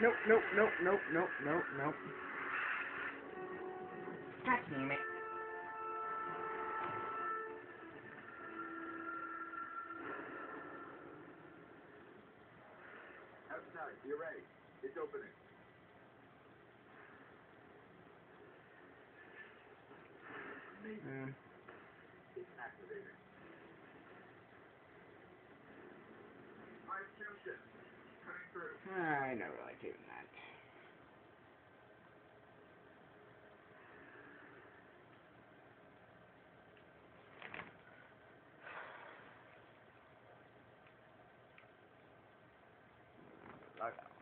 Nope, nope, nope, nope, nope, nope, nope. God damn it. Outside, the array. It's opening. Mm. It's activated. My execution. Coming through. I never like doing that. Okay.